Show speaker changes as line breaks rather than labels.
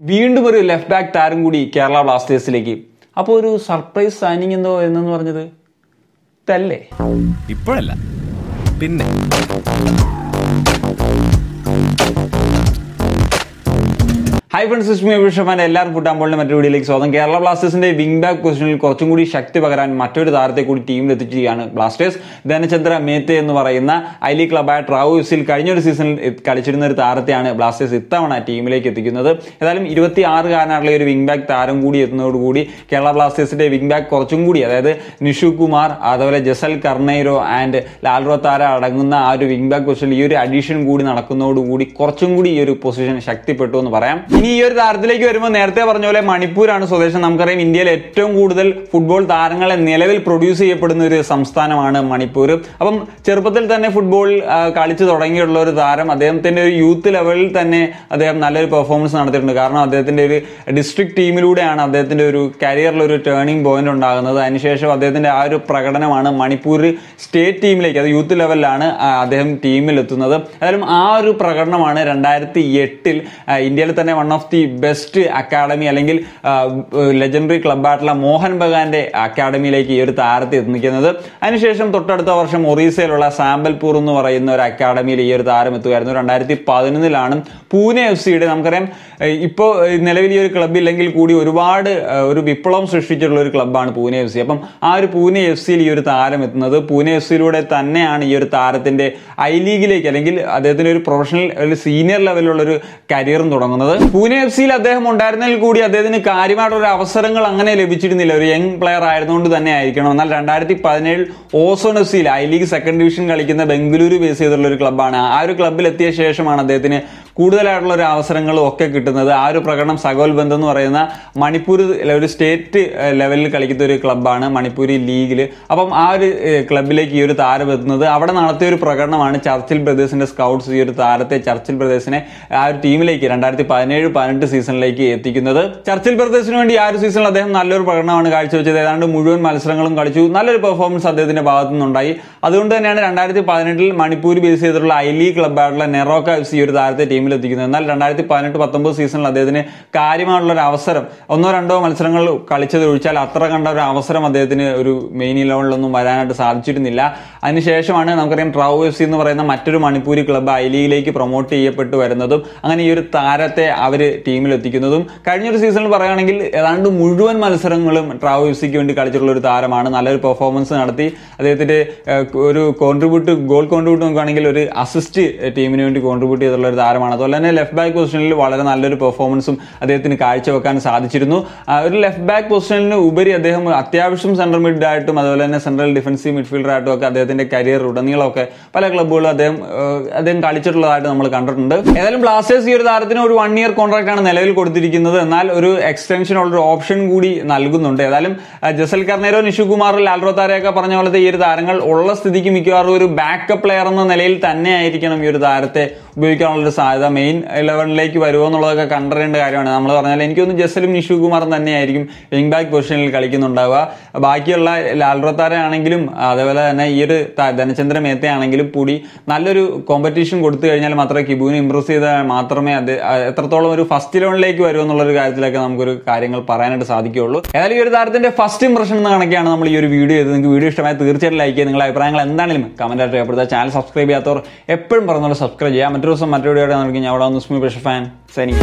വീണ്ടും ഒരു left back താരം കൂടി കേരള ബ്ലാസ്റ്റേഴ്സിലേക്ക്. അപ്പോൾ ഒരു സർപ്രൈസ് സൈനിങ് എന്തോ എന്നു പറഞ്ഞത്? തല്ലേ
ഇപ്പോഴല്ല പിന്നെ.
ഹൈ ഫ്രണ്ട്സ് ഇസ്മി അഭിഷമാന്റെ എല്ലാവർക്കും ഫുട്ബോളിന്റെ മറ്റൊരു വീഡിയോയിലേക്ക് സ്വാഗതം. കേരള ബ്ലാസ്റ്റേഴ്സിന്റെ വിംഗ് ബാക്ക് പൊസിഷനിൽ കുറച്ചും കൂടി ശക്തി പകരാൻ മറ്റൊരു താരത്തെ കൂടി ടീമിൽ എത്തിച്ചിരിക്കുകയാണ് ബ്ലാസ്റ്റേഴ്സ് ധനചന്ദ്ര മേത്തെ എന്ന് പറയുന്ന ഐ ലീഗ് ക്ലബായ ട്രാവോ കഴിഞ്ഞ കഴിഞ്ഞൊരു സീസണിൽ കളിച്ചിരുന്ന ഒരു താരത്തെയാണ് ബ്ലാസ്റ്റേഴ്സ് ഇത്തവണ ടീമിലേക്ക് എത്തിക്കുന്നത്. ഏതായാലും ഇരുപത്തി ആറുകാരനായിട്ടുള്ള ഒരു വിംഗ് ബാക്ക് താരം കൂടി എത്തുന്നതോടുകൂടി കേരള ബ്ലാസ്റ്റേഴ്സിന്റെ വിംഗ് ബാക്ക് കുറച്ചും കൂടി അതായത് നിഷു കുമാർ അതുപോലെ ജസൽ കർണൈരോ ആൻഡ് ലാൽറോ താര അടങ്ങുന്ന ആ ഒരു വിംഗ് ബാക്ക് പൊസിഷനിൽ ഈ ഒരു അഡീഷൻ കൂടി നടക്കുന്നതോടുകൂടി കുറച്ചും കൂടി ഈ ഒരു പൊസിഷൻ ശക്തിപ്പെട്ടു എന്ന് പറയാം. ഇനി ഈ ഒരു താരത്തിലേക്ക് വരുമ്പോൾ നേരത്തെ പറഞ്ഞ പോലെ മണിപ്പൂരാണ് സ്വദേശം. നമുക്കറിയാം ഇന്ത്യയിൽ ഏറ്റവും കൂടുതൽ ഫുട്ബോൾ താരങ്ങളെ നിലവിൽ പ്രൊഡ്യൂസ് ചെയ്യപ്പെടുന്ന ഒരു സംസ്ഥാനമാണ് മണിപ്പൂർ അപ്പം ചെറുപ്പത്തിൽ തന്നെ ഫുട്ബോൾ കളിച്ചു തുടങ്ങിയുള്ള ഒരു താരം. അദ്ദേഹത്തിന്റെ ഒരു യൂത്ത് ലെവലിൽ തന്നെ അദ്ദേഹം നല്ലൊരു പെർഫോമൻസ് നടത്തിയിട്ടുണ്ട്. കാരണം അദ്ദേഹത്തിന്റെ ഒരു ഡിസ്ട്രിക്ട് ടീമിലൂടെയാണ് അദ്ദേഹത്തിന്റെ ഒരു കരിയറിൽ ഒരു ടേണിംഗ് പോയിന്റ് ഉണ്ടാകുന്നത്. അതിനുശേഷം അദ്ദേഹത്തിന്റെ ആ ഒരു പ്രകടനമാണ് മണിപ്പൂർ സ്റ്റേറ്റ് ടീമിലേക്ക് അത് യൂത്ത് ലെവലിലാണ് അദ്ദേഹം ടീമിൽ എത്തുന്നത് ഏതായാലും ആ ഒരു പ്രകടനമാണ് രണ്ടായിരത്തി എട്ടിൽ ഇന്ത്യയിൽ തന്നെ one of the best academy അല്ലെങ്കിൽ ലെജൻഡറി ക്ലബ്ബായിട്ടുള്ള മോഹൻ ബഗാന്റെ അക്കാഡമിയിലേക്ക് ഈ ഒരു താരത്തെ എത്തിക്കുന്നത്. അതിനുശേഷം തൊട്ടടുത്ത വർഷം ഒറീസയിലുള്ള സാമ്പൽപൂർ എന്ന് പറയുന്ന ഒരു അക്കാഡമിയിൽ ഈ ഒരു താരം എത്തുകയായിരുന്നു. രണ്ടായിരത്തി പതിനൊന്നിലാണ് പൂനെ എഫ് സിയുടെ നമുക്കറിയാം ഇപ്പോൾ നിലവിൽ ഈ ഒരു ക്ലബ്ബ് ഇല്ലെങ്കിൽ കൂടി ഒരുപാട് ഒരു വിപ്ലവം സൃഷ്ടിച്ചിട്ടുള്ള ഒരു ക്ലബ്ബാണ് പൂനെ എഫ് സി. അപ്പം ആ ഒരു പൂനെ എഫ് സിയിൽ ഈ ഒരു താരം എത്തുന്നത് പൂനെ എഫ് സിയിലൂടെ തന്നെയാണ് ഈ ഒരു താരത്തിന്റെ ഐ ലീഗിലേക്ക് അല്ലെങ്കിൽ അദ്ദേഹത്തിന്റെ ഒരു പ്രൊഫഷണൽ ഒരു സീനിയർ ലെവലിലുള്ള ഒരു കരിയറും തുടങ്ങുന്നത്. പൂനെ എഫ് സിയിൽ അദ്ദേഹം ഉണ്ടായിരുന്നതിൽ കൂടി അദ്ദേഹത്തിന് കാര്യമായിട്ടുള്ള അവസരങ്ങൾ അങ്ങനെ ലഭിച്ചിരുന്നില്ല. ഒരു യങ് പ്ലെയർ ആയതുകൊണ്ട് തന്നെ ആയിരിക്കണം. എന്നാൽ രണ്ടായിരത്തി പതിനേഴിൽ ഓസോൺ എഫ് സിയിൽ ഐ ലീഗ് സെക്കൻഡ് ഡിവിഷൻ കളിക്കുന്ന ബംഗളൂരു ബേസ് ചെയ്തിട്ടുള്ള ഒരു ക്ലബ്ബാണ് ആ ഒരു ക്ലബ്ബിൽ എത്തിയ ശേഷമാണ് അദ്ദേഹത്തിന് കൂടുതലായിട്ടുള്ള ഒരു അവസരങ്ങളും ഒക്കെ കിട്ടുന്നത് ആ ഒരു പ്രകടനം സഗോൽ ബന്ധം എന്ന് പറയുന്ന മണിപ്പൂർ ഒരു സ്റ്റേറ്റ് ലെവലിൽ കളിക്കുന്ന ഒരു ക്ലബ്ബാണ് മണിപ്പൂരി ലീഗിൽ അപ്പം ആ ഒരു ക്ലബിലേക്ക് ഈ ഒരു താരം എത്തുന്നത് അവിടെ നടത്തിയ ഒരു പ്രകടനമാണ് ചർച്ചിൽ ബ്രദേഴ്സിന്റെ സ്കൗട്ട്സ് ഈ ഒരു താരത്തെ ചർച്ചിൽ ബ്രദേഴ്സിനെ ആ ഒരു ടീമിലേക്ക് രണ്ടായിരത്തി പതിനേഴ് പതിനെട്ട് സീസണിലേക്ക് എത്തിക്കുന്നത്. ചർച്ചിൽ ബ്രദേഴ്സിന് വേണ്ടി ആ ഒരു സീസണിൽ അദ്ദേഹം നല്ലൊരു പ്രകടനമാണ് കാഴ്ചവെച്ചത്. ഏതാണ്ട് മുഴുവൻ മത്സരങ്ങളും കളിച്ചു. നല്ലൊരു പെർഫോമൻസ് അദ്ദേഹത്തിന്റെ ഭാഗത്തു നിന്നുണ്ടായി. അതുകൊണ്ട് തന്നെയാണ് രണ്ടായിരത്തി പതിനെട്ടിൽ മണിപ്പൂർ ബേസ് ചെയ്തിട്ടുള്ള ഐ ലീഗ് ക്ലബ്ബായിട്ടുള്ള നെറോക്ക എഫ് സി ഒരു താരത്തെ ടീമിൽ എത്തിക്കുന്നത് എന്നാൽ രണ്ടായിരത്തി പതിനെട്ട് പത്തൊമ്പത് സീസണിൽ അദ്ദേഹത്തിന് കാര്യമായിട്ടുള്ള ഒരു അവസരം. ഒന്നോ രണ്ടോ മത്സരങ്ങൾ കളിച്ചത് ഒഴിച്ചാൽ അത്ര കണ്ട ഒരു അവസരം അദ്ദേഹത്തിന് ഒരു മെയിൻ ഇലവനിലൊന്നും വരാനായിട്ട് സാധിച്ചിരുന്നില്ല. അതിനുശേഷമാണ് നമുക്കറിയാം ട്രൗ എഫ് സി എന്ന് പറയുന്ന മറ്റൊരു മണിപ്പൂരി ക്ലബ്ബ് ഐ ലീഗിലേക്ക് പ്രൊമോട്ട് ചെയ്യപ്പെട്ട് വരുന്നതും അങ്ങനെ ഈ ഒരു താരത്തെ അവർ ടീമിലെത്തിക്കുന്നതും. കഴിഞ്ഞൊരു സീസണിൽ പറയുകയാണെങ്കിൽ ഏതാണ്ട് മുഴുവൻ മത്സരങ്ങളും ട്രാവോ എഫ് സിക്ക് വേണ്ടി കളിച്ചിട്ടുള്ള ഒരു താരമാണ്. നല്ലൊരു പെർഫോമൻസ് നടത്തി. അദ്ദേഹത്തിന്റെ ഒരു കോൺട്രിബ്യൂട്ട് ഗോൾ കോൺട്രിബ്യൂട്ട് നോക്കുകയാണെങ്കിൽ ഒരു അസിസ്റ്റ് ടീമിന് വേണ്ടി കോൺട്രിബ്യൂട്ട് ചെയ്തിട്ടുള്ള ഒരു താരമാണ് അതുപോലെ തന്നെ ലെഫ്റ്റ് ബാക്ക് പൊസിഷനിൽ വളരെ നല്ലൊരു പെർഫോമൻസും അദ്ദേഹത്തിന് കാഴ്ചവെക്കാൻ സാധിച്ചിരുന്നു. ഒരു ലെഫ്റ്റ് ബാക്ക് പൊസിഷനിന് ഉപരി അദ്ദേഹം അത്യാവശ്യം സെൻട്രൽ മിഡ് ആയിട്ടും അതുപോലെ തന്നെ സെൻട്രൽ ഡിഫൻസീവ് മിഡ്ഫീൽഡർ ആയിട്ടും ഒക്കെ അദ്ദേഹത്തിന്റെ കരിയർ ഉടനീളമൊക്കെ പല ക്ലബ്ബുകളും അദ്ദേഹം അദ്ദേഹം കളിച്ചിട്ടുള്ളതായിട്ട് നമ്മൾ കണ്ടിട്ടുണ്ട്. ഏതായാലും ബ്ലാസ്റ്റേഴ്സ് ഈ ഒരു താരത്തിന് ഒരു വൺ ഇയർ കോൺട്രാക്ട് ആണ് നിലവിൽ കൊടുത്തിരിക്കുന്നത്. എന്നാൽ ഒരു എക്സ്റ്റൻഷൻ ഉള്ള ഒരു ഓപ്ഷൻ കൂടി നൽകുന്നുണ്ട്. ഏതായാലും ജസൽ കർണേരോ നിഷുകുമാർ ലാൽറോ താരയൊക്കെ പറഞ്ഞ പോലത്തെ ഈ ഒരു താരങ്ങൾ ഉള്ള സ്ഥിതിക്ക് മിക്കവാറും ഒരു ബാക്കപ്പ് പ്ലെയർ എന്ന നിലയിൽ തന്നെ ആയിരിക്കണം ഈ ഒരു താരത്തെ ഉപയോഗിക്കാനുള്ള ഒരു സാധ്യത മെയിൻ ഇലവനിലേക്ക് വരുമോ എന്നുള്ളതൊക്കെ കണ്ടറിയേണ്ട കാര്യമാണ്. നമ്മൾ പറഞ്ഞാൽ എനിക്കൊന്ന് ജസലും നിഷുകുമാറും തന്നെയായിരിക്കും വിങ് ബാക്ക് പൊസിഷനിൽ കളിക്കുന്നുണ്ടാവുക. ബാക്കിയുള്ള ലാൽറോ താരയാണെങ്കിലും അതേപോലെ തന്നെ ഈ ഒരു ധനചന്ദ്ര മേത്തയാണെങ്കിലും കൂടി നല്ലൊരു കോമ്പറ്റീഷൻ കൊടുത്തു കഴിഞ്ഞാൽ മാത്രമേ കിബുവിനെ ഇംപ്രസ് ചെയ്താൽ മാത്രമേ അത് എത്രത്തോളം ഒരു ഫസ്റ്റ് ഇലവനിലേക്ക് വരുമോ എന്നുള്ളൊരു കാര്യത്തിലൊക്കെ നമുക്കൊരു കാര്യങ്ങൾ പറയാനായിട്ട് സാധിക്കുകയുള്ളൂ. ഏതായാലും ഈ ഒരു താരത്തിന്റെ ഫസ്റ്റ് ഇംപ്രഷൻ എന്ന് കണക്കെയാണ് നമ്മൾ ഈ ഒരു വീഡിയോ ചെയ്തത്. നിങ്ങൾക്ക് വീഡിയോ ഇഷ്ടമായി തീർച്ചയായിട്ടും ലൈക്ക് ചെയ്യുക. നിങ്ങളുടെ അഭിപ്രായങ്ങൾ എന്താണെങ്കിലും കമന്റ് ആയിട്ട് രേഖപ്പെടുത്തുക. ചാനൽ സബ്സ്ക്രൈബ് ചെയ്യാത്തവർ എപ്പോഴും പറഞ്ഞുകൊണ്ട് സബ്സ്ക്രൈബ് ചെയ്യുക മറ്റൊരു ദിവസം മറ്റൊരു വീഡിയോ ഞാൻ അവിടെ വന്ന് സ്മി ഫാൻ സൈനിങ്.